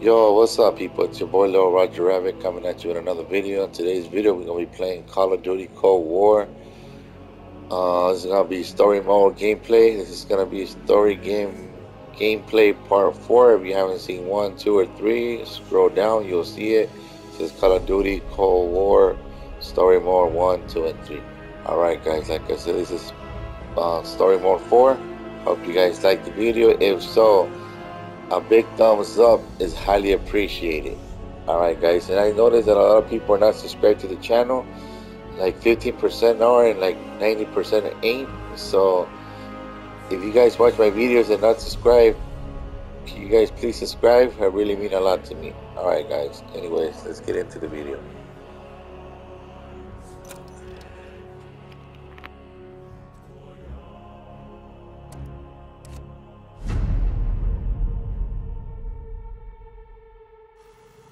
Yo, what's up, people? It's your boy Lil Roger Rabbit coming at you with another video. In today's video, we're gonna be playing Call of Duty Cold War. Uh, this is gonna be story mode gameplay. This is gonna be story game gameplay part four. If you haven't seen one, two, or three, scroll down, you'll see it. It says Call of Duty Cold War story mode one, two, and three. All right, guys. Like I said, this is uh, story mode four. Hope you guys like the video. If so, a big thumbs up is highly appreciated. Alright guys, and I noticed that a lot of people are not subscribed to the channel. Like 15% are and like 90% ain't. So if you guys watch my videos and not subscribe, you guys please subscribe? It really mean a lot to me. Alright guys, anyways, let's get into the video.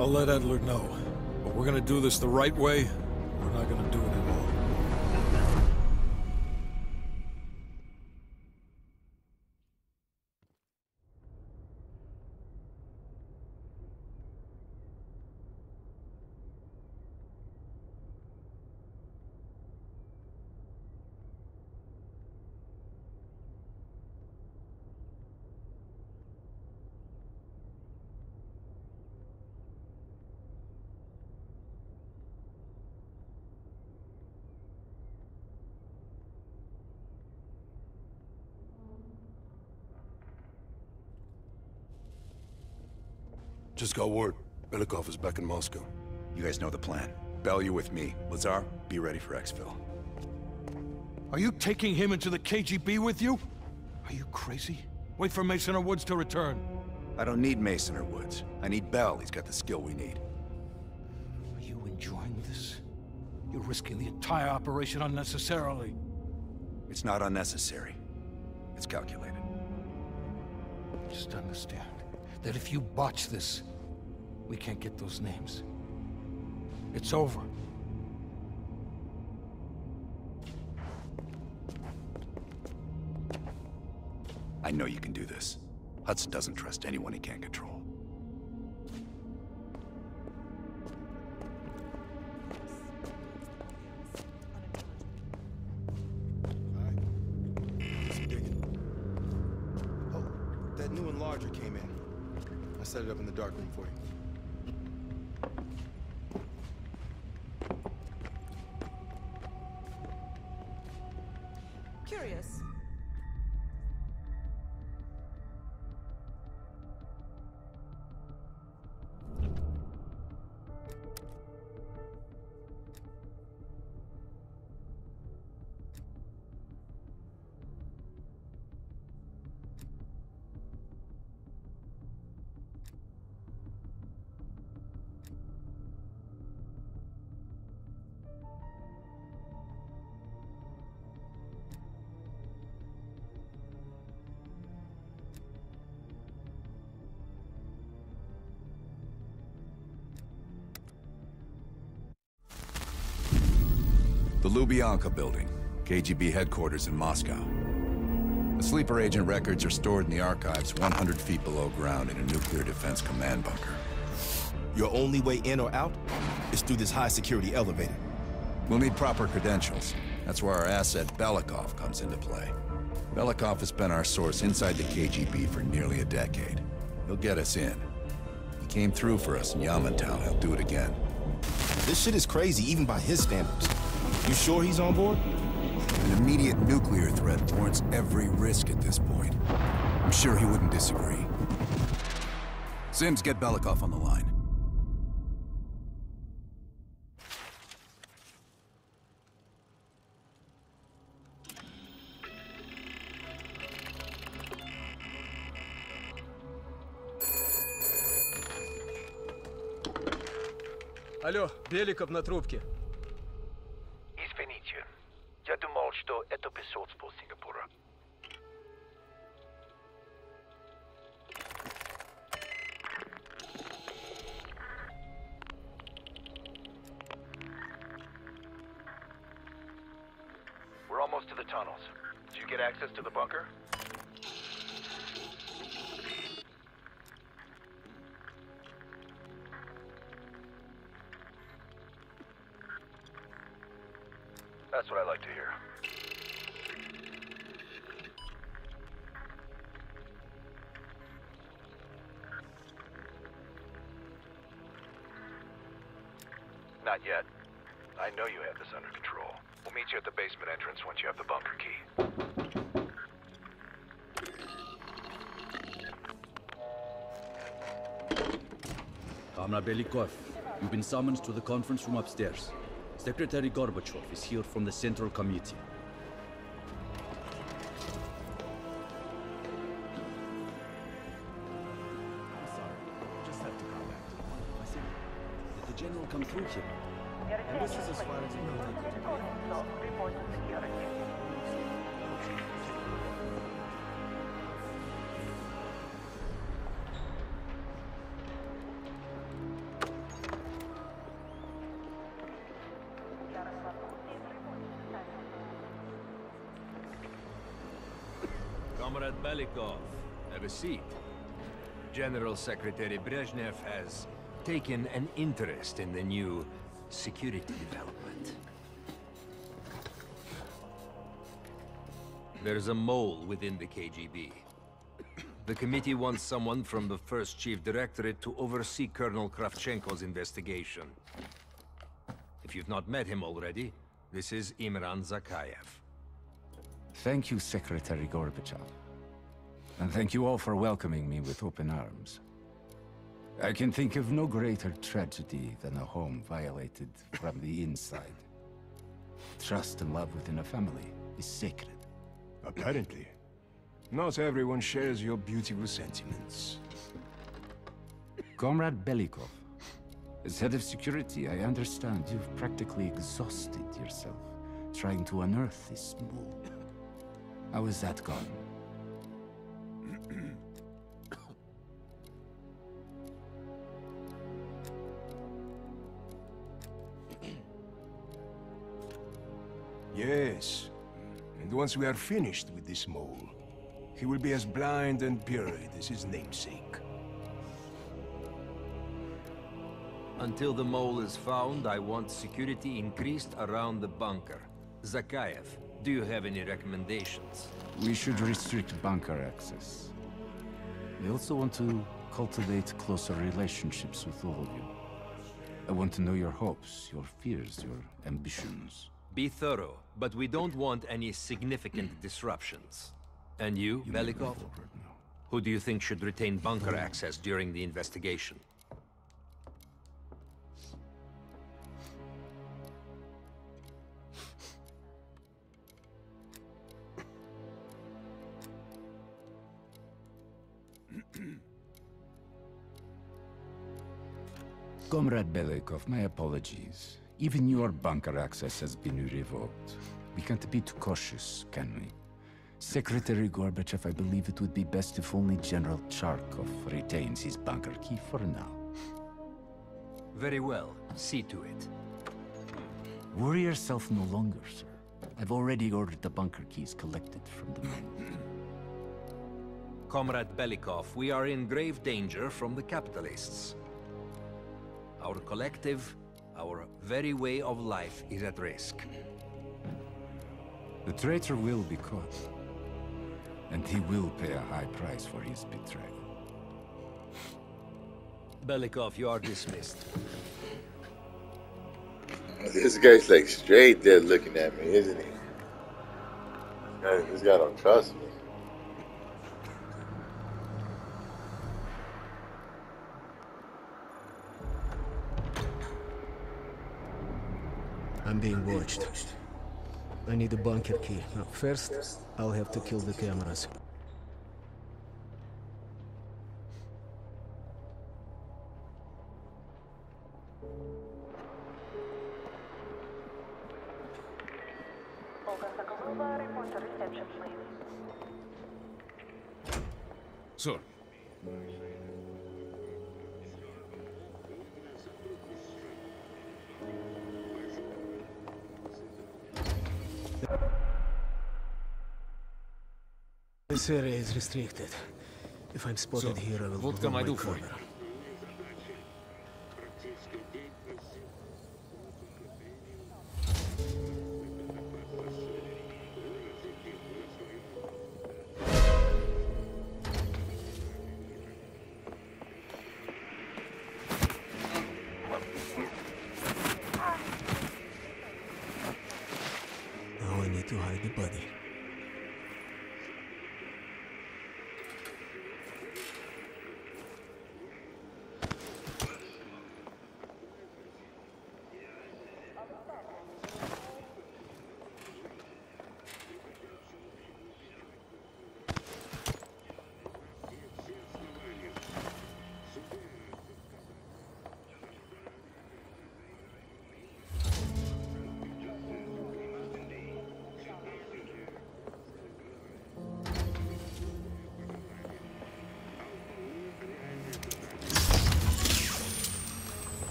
I'll let Adler know. But we're gonna do this the right way, we're not gonna do it at all. Just got word. Belikov is back in Moscow. You guys know the plan. Bell, you with me. Lazar, be ready for exfil. Are you taking him into the KGB with you? Are you crazy? Wait for Mason or Woods to return. I don't need Mason or Woods. I need Bell. He's got the skill we need. Are you enjoying this? You're risking the entire operation unnecessarily. It's not unnecessary. It's calculated. Just understand that if you botch this, we can't get those names. It's over. I know you can do this. Hudson doesn't trust anyone he can't control. Oh, that new enlarger came in. I set it up in the dark room for you. Lubyanka building, KGB headquarters in Moscow. The sleeper agent records are stored in the archives 100 feet below ground in a nuclear defense command bunker. Your only way in or out is through this high-security elevator. We'll need proper credentials. That's where our asset Belikov comes into play. Belikov has been our source inside the KGB for nearly a decade. He'll get us in. He came through for us in Yamantau. He'll do it again. This shit is crazy, even by his standards. You sure he's on board? An immediate nuclear threat warrants every risk at this point. I'm sure he wouldn't disagree. Sims, get Belikov on the line. Алло, Беликов на трубке. Basement entrance once you have the bunker key. Comrade Belikov, you've been summoned to the conference room upstairs. Secretary Gorbachev is here from the Central Committee. I'm sorry. Just have to come back to one of my signals. Did the general come through here? And this is as Comrade Belikov, have a seat. General Secretary Brezhnev has taken an interest in the new security development. There's a mole within the KGB. The committee wants someone from the first chief directorate to oversee Colonel Kravchenko's investigation. If you've not met him already, this is Imran Zakhaev. Thank you, Secretary Gorbachev. And thank you all for welcoming me with open arms. I can think of no greater tragedy than a home violated from the inside. Trust and love within a family is sacred. Apparently. Not everyone shares your beautiful sentiments. Comrade Belikov, as head of security, I understand you've practically exhausted yourself trying to unearth this mole. How is that gone? Yes. And once we are finished with this mole, he will be as blind and buried as his namesake. Until the mole is found, I want security increased around the bunker. Zakhaev, do you have any recommendations? We should restrict bunker access. We also want to cultivate closer relationships with all of you. I want to know your hopes, your fears, your ambitions. Be thorough, but we don't want any significant disruptions. And you, Belikov? Who do you think should retain bunker access during the investigation? Comrade Belikov, my apologies. Even your bunker access has been revoked. We can't be too cautious, can we? Secretary Gorbachev, I believe it would be best if only General Charkov retains his bunker key for now. Very well. See to it. Worry yourself no longer, sir. I've already ordered the bunker keys collected from the men. Comrade Belikov, we are in grave danger from the capitalists. Our collective, our very way of life is at risk. The traitor will be caught. And he will pay a high price for his betrayal. Belikov, you are dismissed. This guy's like straight there looking at me, isn't he? This guy, this guy don't trust me. I'm being watched. I need a bunker key. Now, first, I'll have to kill the cameras. Sir. This area is restricted. If I'm spotted So, here, I will what can I my do for you?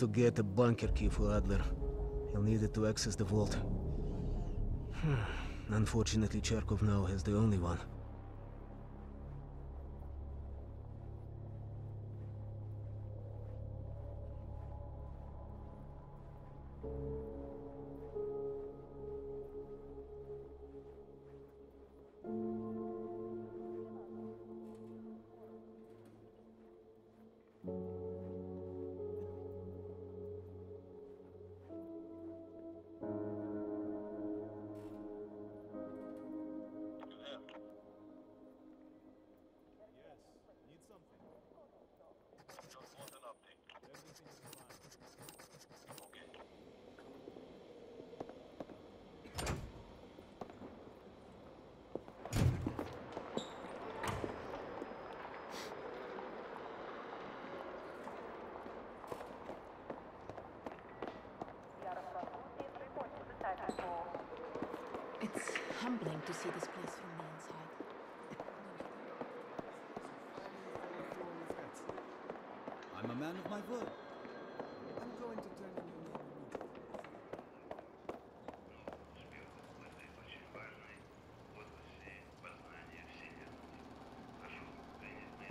To get a bunker key for Adler. He'll need it to access the vault. Unfortunately, Charkov now has the only one.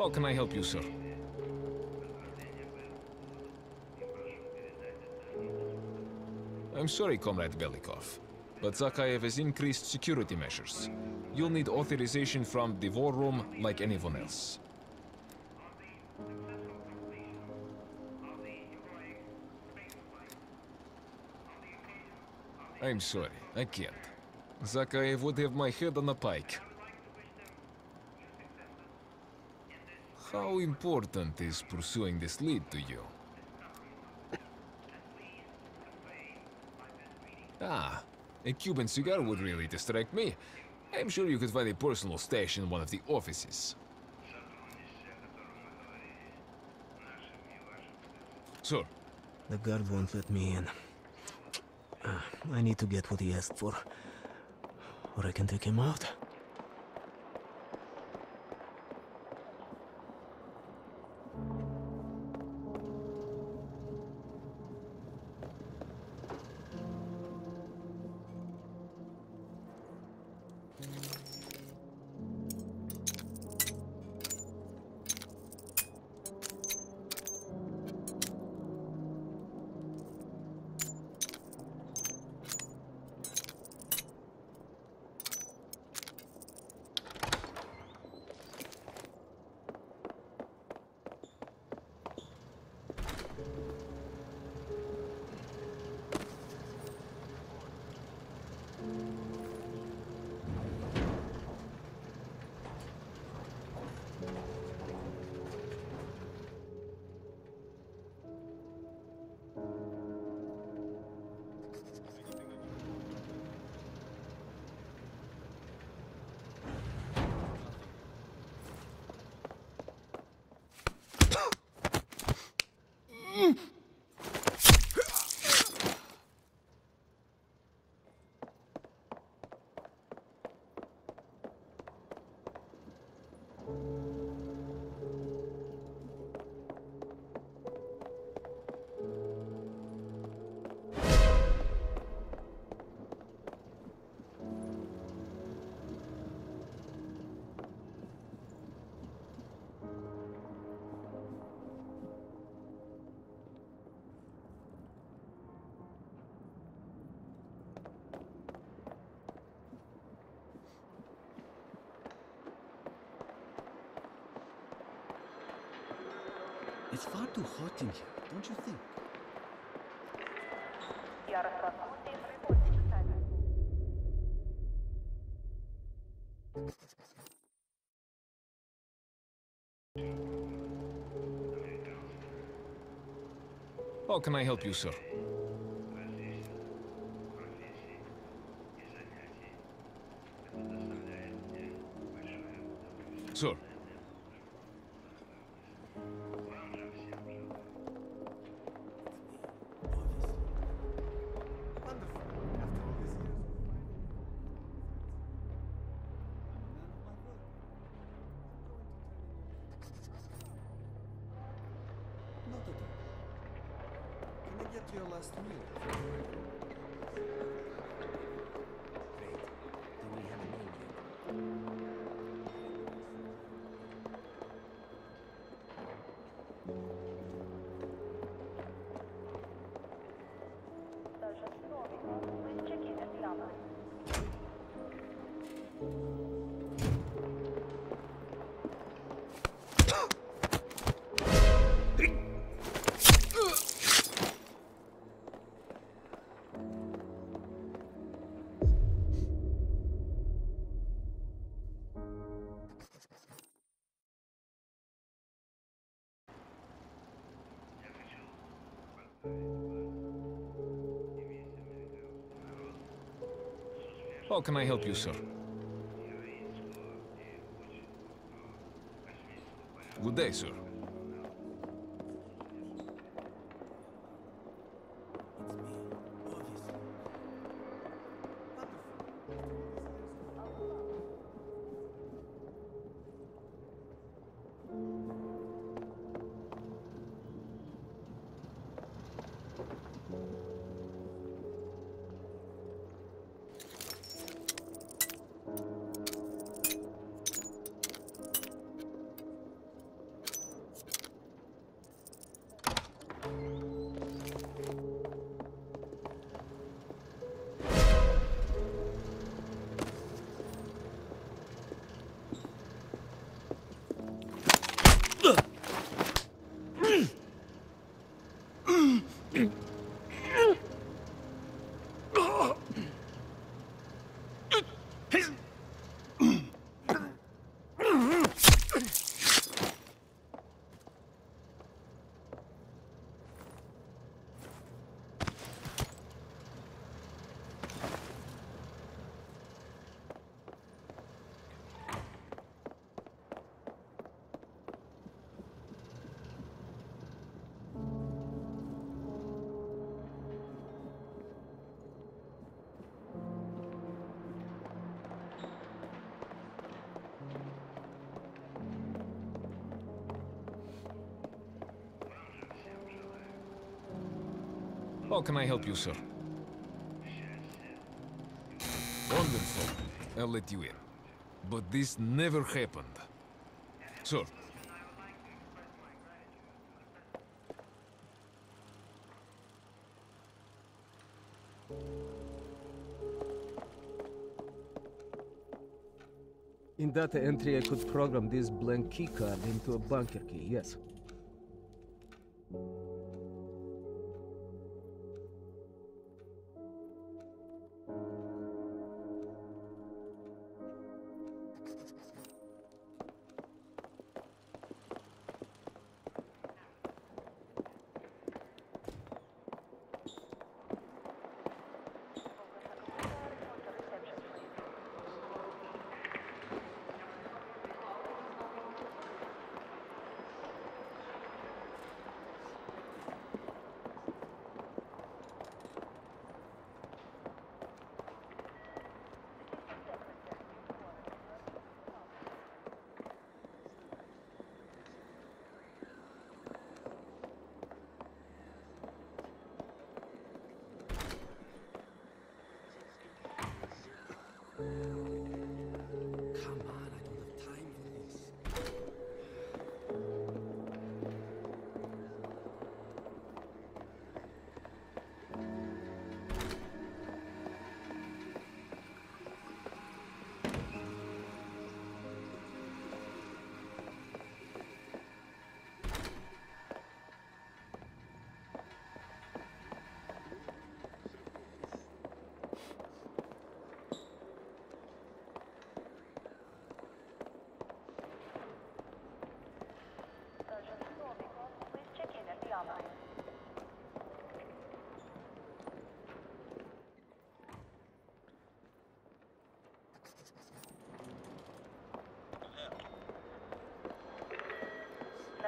How can I help you, sir? I'm sorry, Comrade Belikov, but Zakhaev has increased security measures. You'll need authorization from the war room like anyone else. I'm sorry, I can't. Zakhaev would have my head on a pike. How important is pursuing this lead to you? Ah, a Cuban cigar would really distract me. I'm sure you could find a personal stash in one of the offices. Sir. The guard won't let me in. Ah, I need to get what he asked for. Or I can take him out. It's far too hot in here, don't you think? How can I help you? Sir. How can I help you, sir? Good day, sir. How can I help you, sir? Wonderful. I'll let you in. But this never happened. Sir. In data entry, I could program this blank keycard into a bunker key, yes.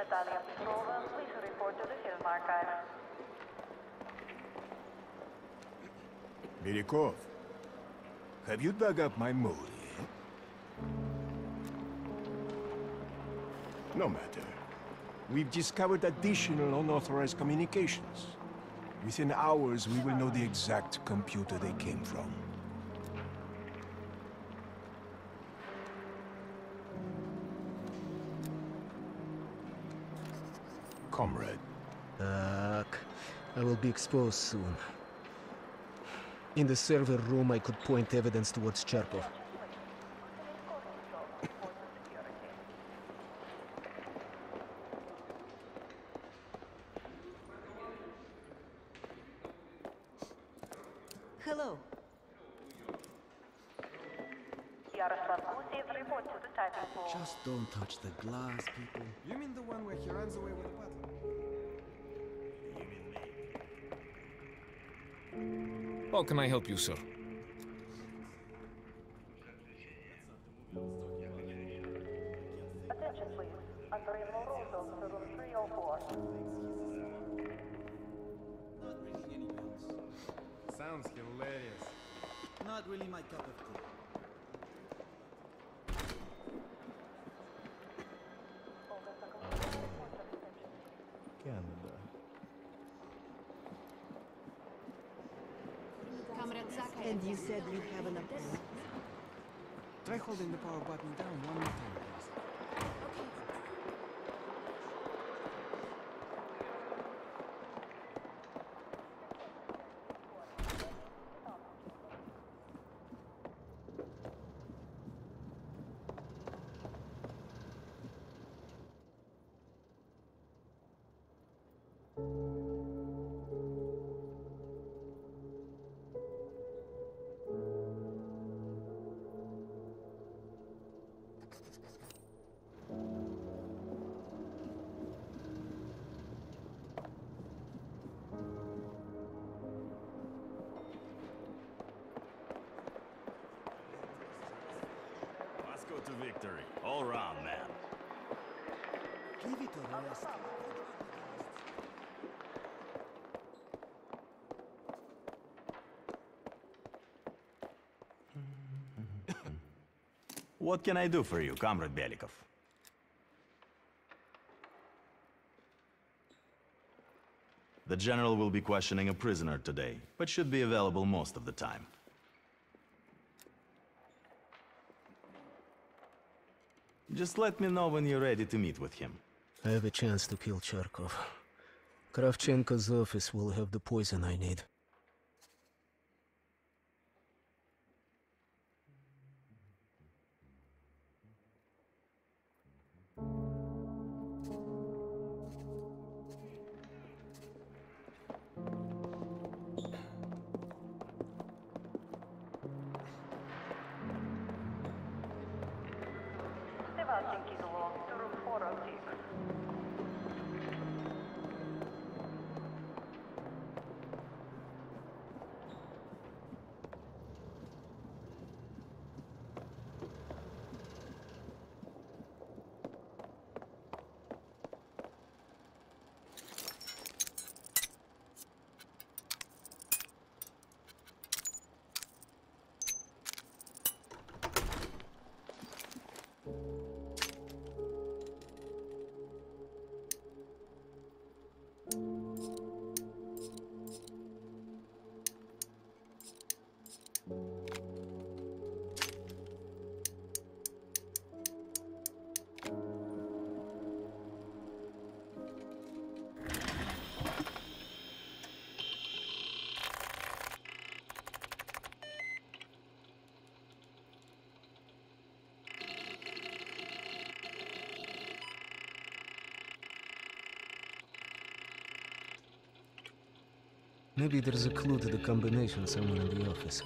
Natalia Petrova. Please report to the film archive. Belikov, have you dug up my mole? No matter. We've discovered additional unauthorized communications. Within hours, we will know the exact computer they came from. Comrade. I will be exposed soon. In the server room, I could point evidence towards Charkov. Hello. Yaroslav Gusiev, report to the typing pool. Just don't touch the glass, people. You mean the one where he runs away with the butler? How can I help you, sir? Let's to victory. All round, man. Give it a rest. What can I do for you, Comrade Belikov? The General will be questioning a prisoner today, but should be available most of the time. Just let me know when you're ready to meet with him. I have a chance to kill Charkov. Kravchenko's office will have the poison I need. Maybe there's a clue to the combination somewhere in the office.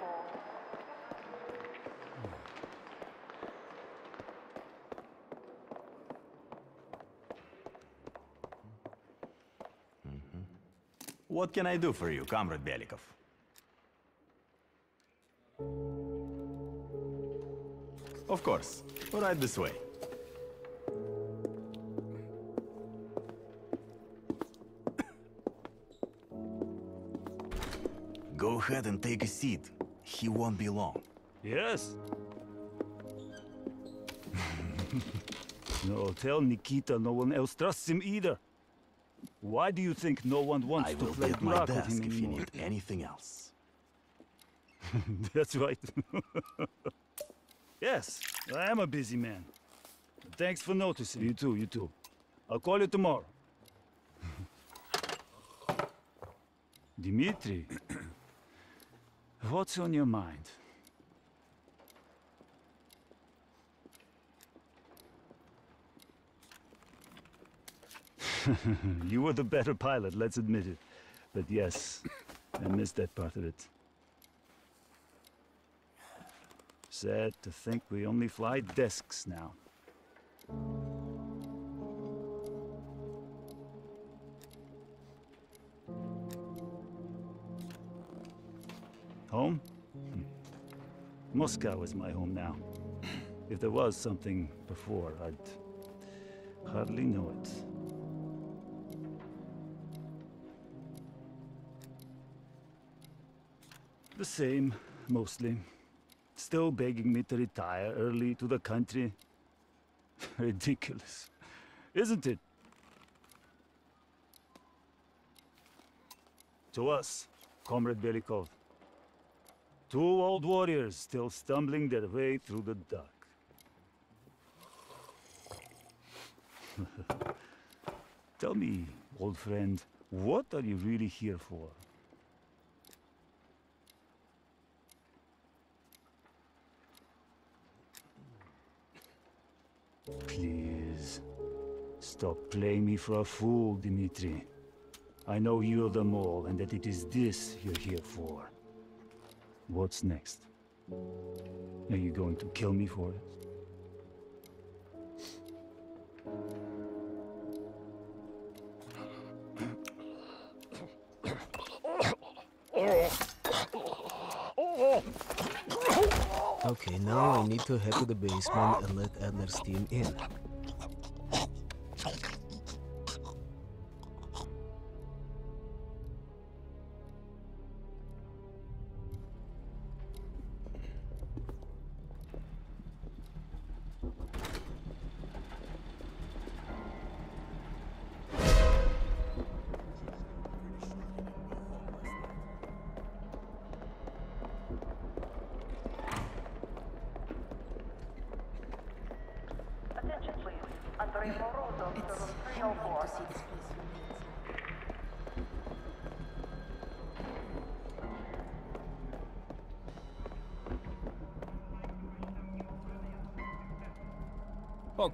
Pool. What can I do for you, Comrade Belikov? Of course. Right this way. Ahead and take a seat. He won't be long. Yes. no, tell Nikita no one else trusts him either. Why do you think no one wants I to will play be at my Drak with desk him if you need anything else. That's right. yes, I am a busy man. Thanks for noticing. You too, you too. I'll call you tomorrow. Dimitri, what's on your mind? you were the better pilot, let's admit it. But yes, I missed that part of it. Sad to think we only fly desks now. Home? Moscow is my home now. If there was something before, I'd hardly know it. The same, mostly. Still begging me to retire early to the country. Ridiculous, isn't it? To us, Comrade Belikov. Two old warriors still stumbling their way through the dark. Tell me, old friend, what are you really here for? Please, stop playing me for a fool, Dimitri. I know you're the mole and that it is this you're here for. What's next? Are you going to kill me for it? Okay, now I need to head to the basement and let Adler's team in.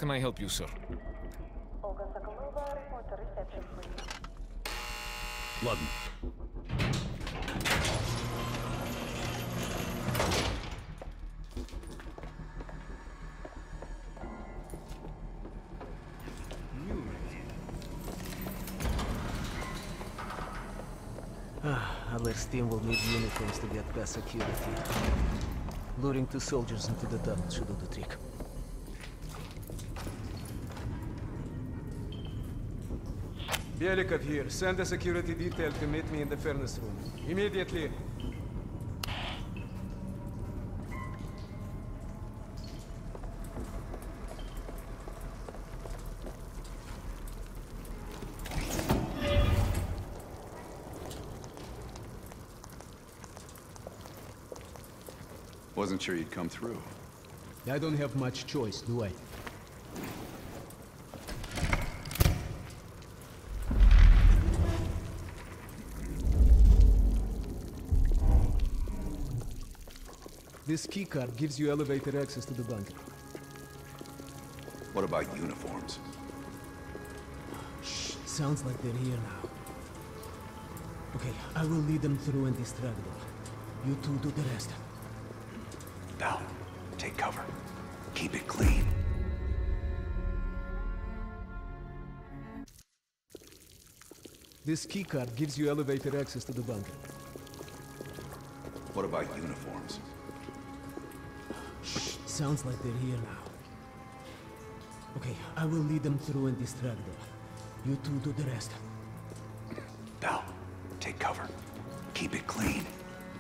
Can I help you, sir? Olga Sokolova, report to. London. Ah, Adler's team will need uniforms to get past security. Luring two soldiers into the tunnel should do the trick. Belikov here. Send a security detail to meet me in the furnace room. Immediately. Wasn't sure you'd come through. I don't have much choice, do I? This keycard gives you elevated access to the bunker. What about uniforms? Shh, sounds like they're here now. Okay, I will lead them through and distract them. You two do the rest. Down. Take cover. Keep it clean. This keycard gives you elevated access to the bunker. What about uniforms? Sounds like they're here now. Okay, I will lead them through and distract them. You two do the rest. Down. Take cover. Keep it clean.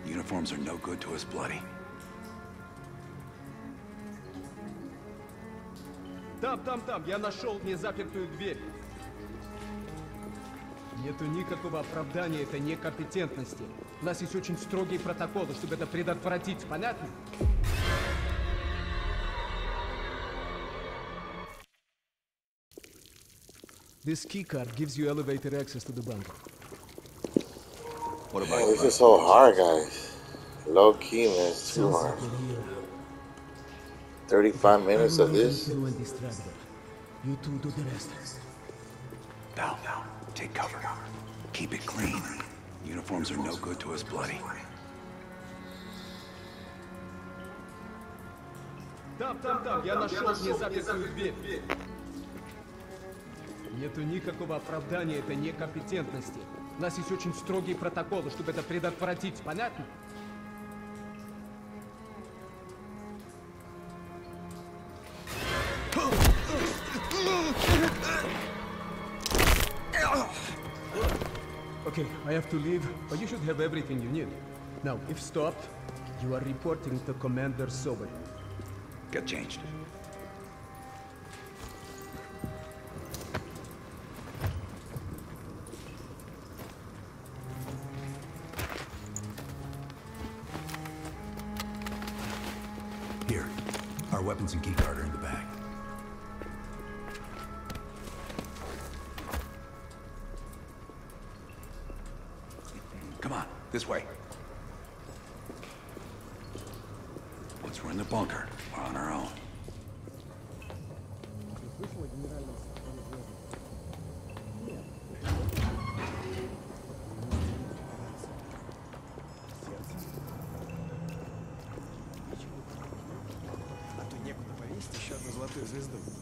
Uniforms are no good to us bloody. Там, там, там, я нашел незапертую дверь. Нету никакого оправдания этой некомпетентности. У нас есть очень строгие протоколы, чтобы это предотвратить, понятно? This keycard gives you elevator access to the bunker. What Man, this is so hard, guys. Low key, man. It's too Sounds hard. like they're here now. 35 minutes I of will lead them this? through and distract them. You two do the rest. Down. Down. Take cover. Keep it clean. Uniforms are no good to us bloody. Там, там, там, я нашел незапертую дверь. Нету никакого оправдания этой некомпетентности. У нас есть очень строгие протоколы, чтобы это предотвратить, понятно? Okay, I have to leave, but you should have everything you need. Now, if stopped, you are reporting to Commander Sobery. Get changed. Our weapons одну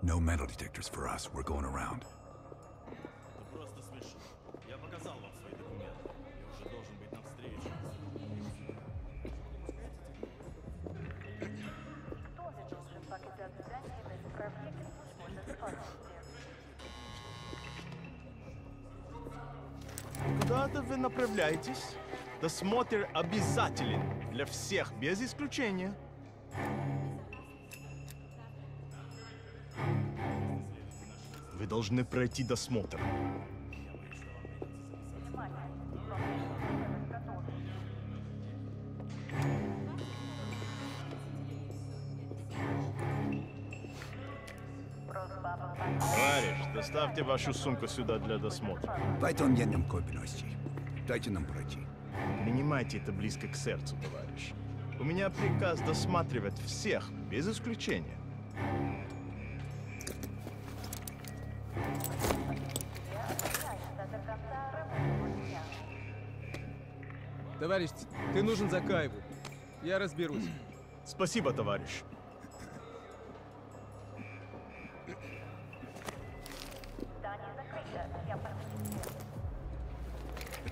No metal detectors for us. We're going around. Направляетесь? Досмотр обязателен для всех, без исключения. Вы должны пройти досмотр. Товарищ, доставьте вашу сумку сюда для досмотра. Пайтон едем копиности. Дайте нам пройти. Принимайте это близко к сердцу, товарищ. У меня приказ досматривать всех, без исключения. Товарищ, ты нужен Закаеву. Я разберусь. Спасибо, товарищ.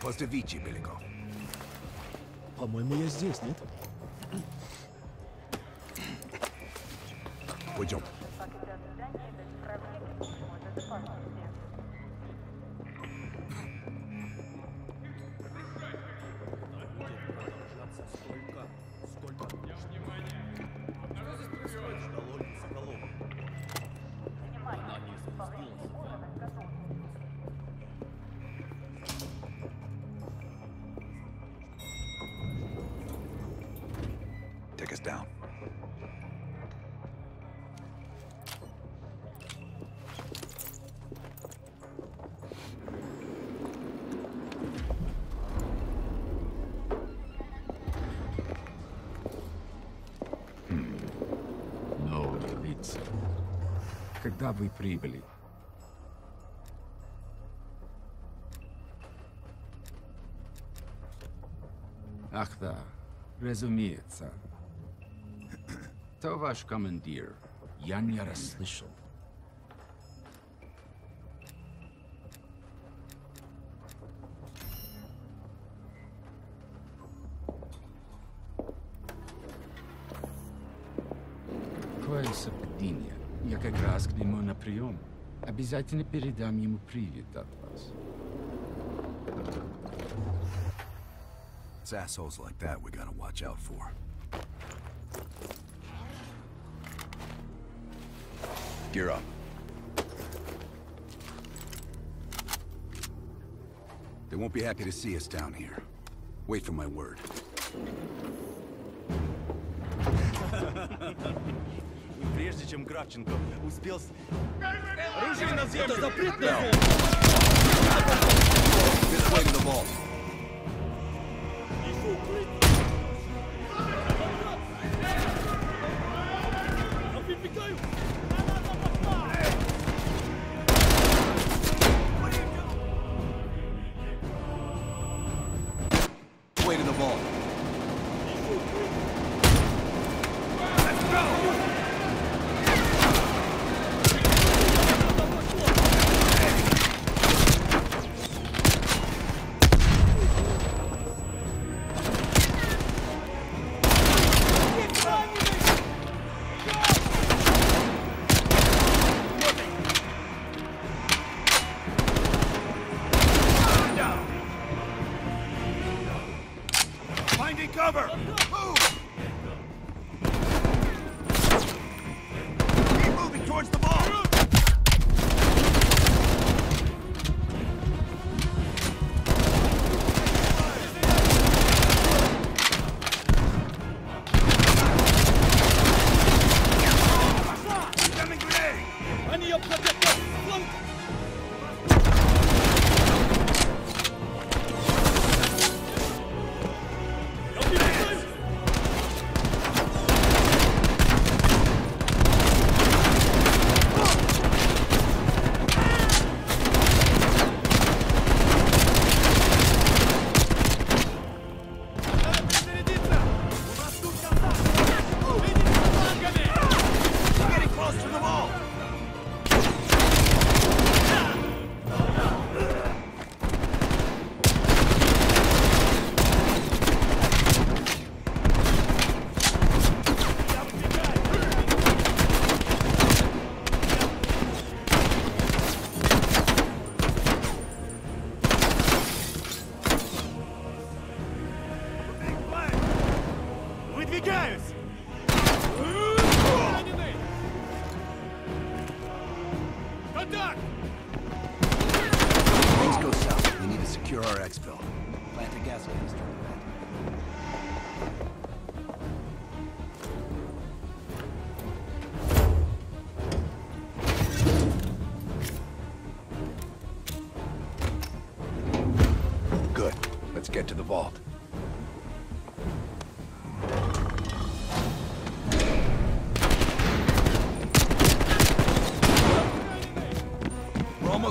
Поставите, Беляков. По-моему, я здесь, нет? Пойдем. Вы прибыли? Ах да, разумеется. То ваш командир. Я не расслышал. Какое совпадение. Я как раз к нему на прием. Обязательно передам ему привет от вас. It's assholes like that we gotta watch out for. Gear up. They won't be happy to see us down here. Wait for my word. Прежде чем Кравченко успел... Оружие на землю! Это the vault.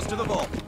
To the vault.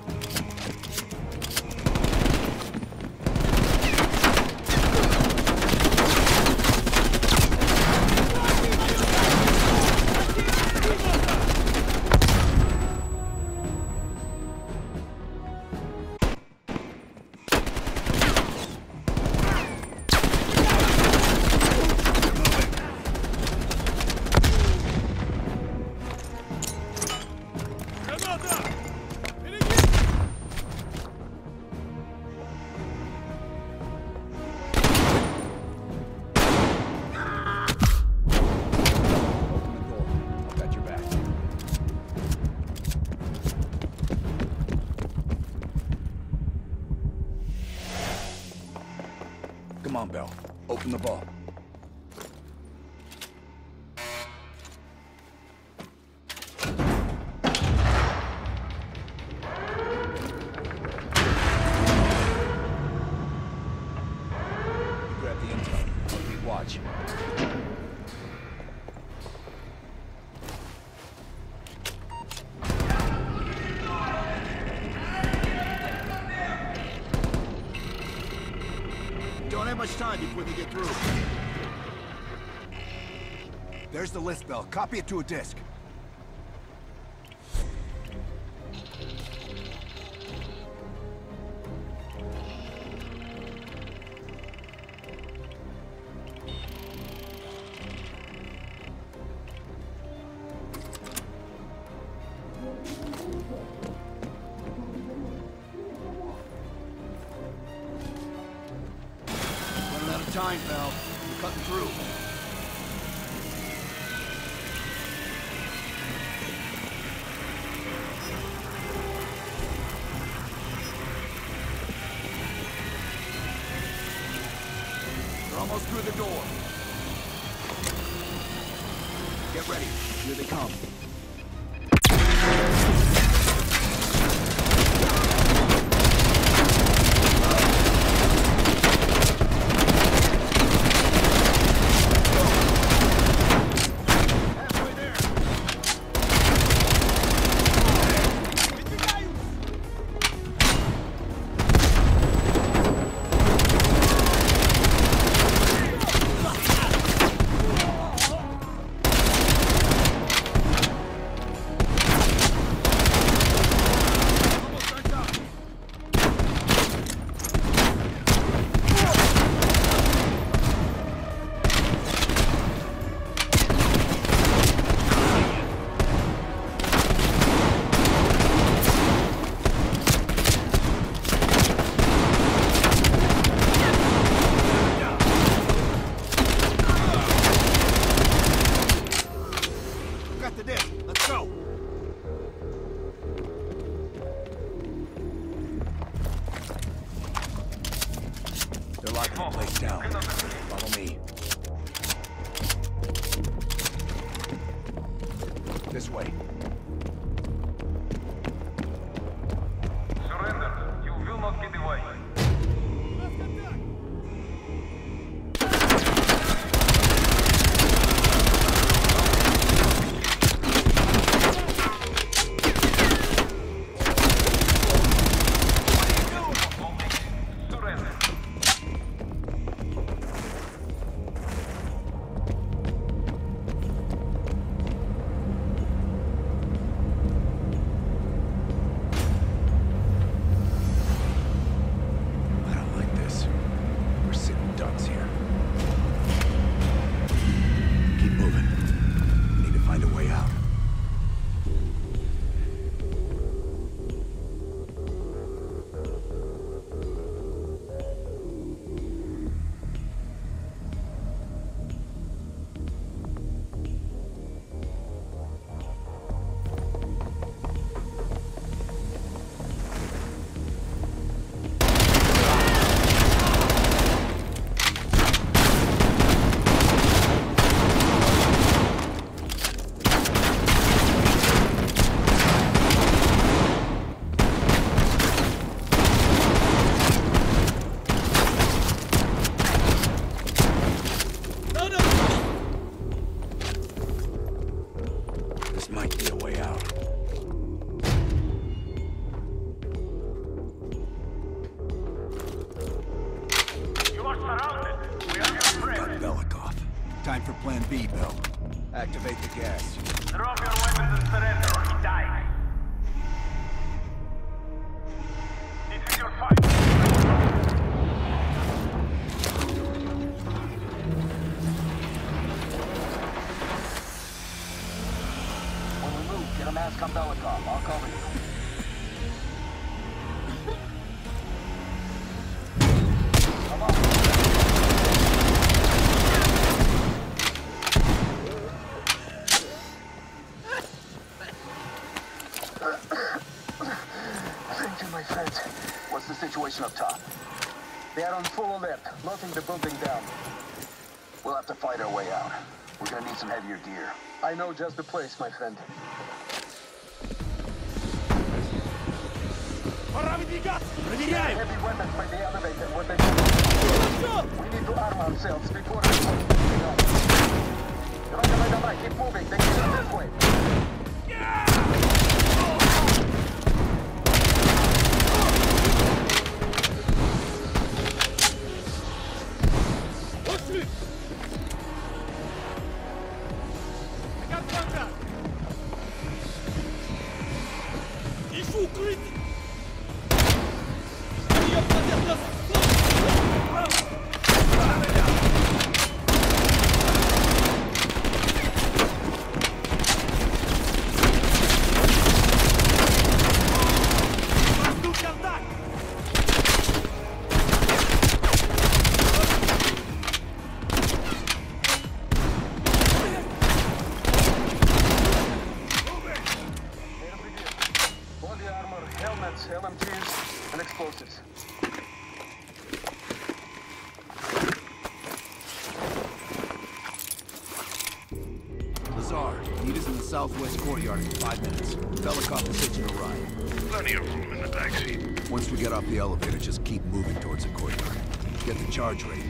spell. Copy it to a disk. Running out of time, Val. We're cutting through. locking the place oh, down. Follow me. This way. Surrender. You will not get away. Time for plan B, Bill. Activate the gas. Drop your weapons and surrender. locking the building down. We'll have to fight our way out. We're gonna need some heavier gear. I know just the place, my friend. Проверяем! Heavy weapons by the elevator where they We need to arm ourselves before they Давай, давай, давай, keep moving. They get this way. Charge ready,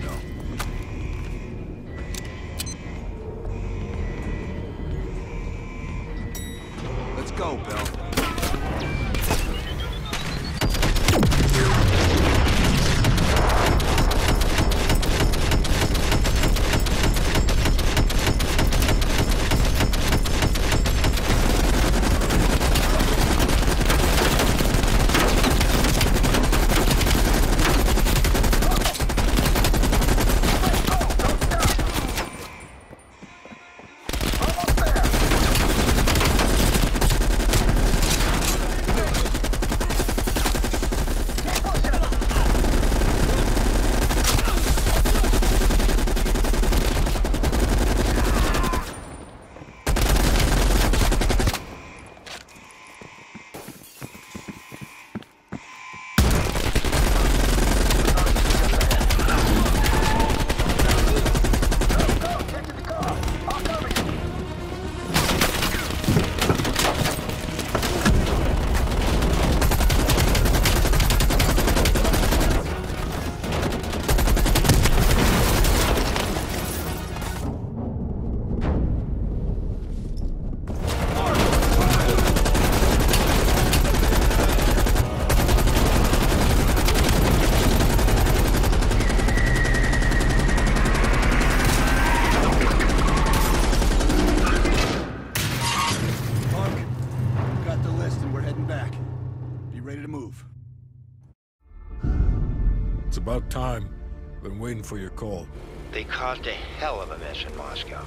for your call. They caused a hell of a mess in Moscow.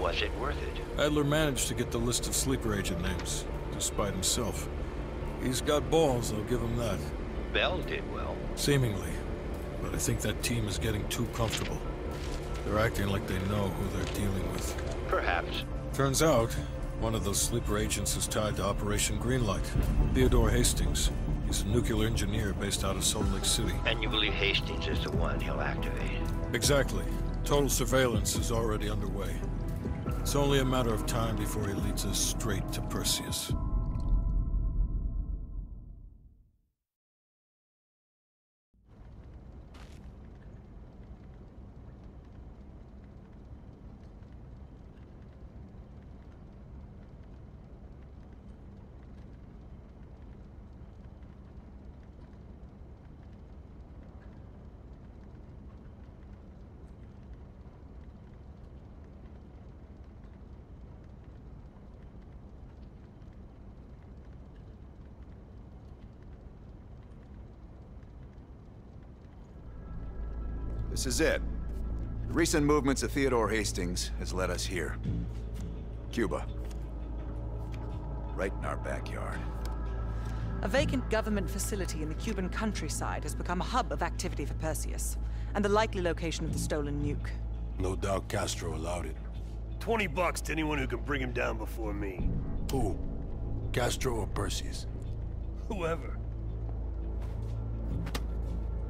Was it worth it? Adler managed to get the list of sleeper agent names, despite himself. He's got balls, I'll give him that. Bell did well. Seemingly. But I think that team is getting too comfortable. They're acting like they know who they're dealing with. Perhaps. Turns out, one of those sleeper agents is tied to Operation Greenlight. Theodore Hastings. He's a nuclear engineer based out of Salt Lake City. And you believe Hastings is the one he'll activate? Exactly. Total surveillance is already underway. It's only a matter of time before he leads us straight to Perseus. This is it. The recent movements of Theodore Hastings has led us here. Cuba. Right in our backyard. A vacant government facility in the Cuban countryside has become a hub of activity for Perseus, and the likely location of the stolen nuke. No doubt Castro allowed it. 20 bucks to anyone who can bring him down before me. Who? Castro or Perseus? Whoever.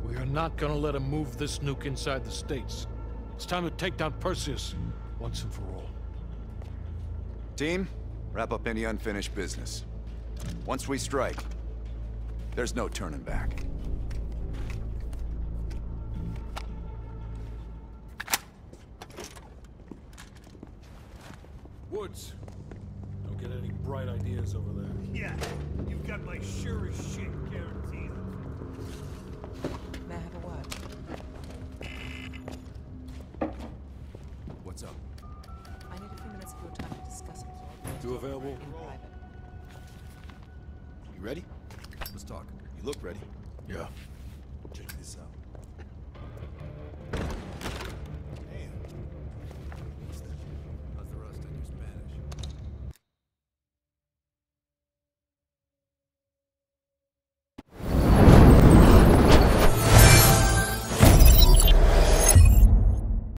We are not gonna let him move this nuke inside the States. It's time to take down Perseus, once and for all. Team, wrap up any unfinished business. Once we strike, there's no turning back.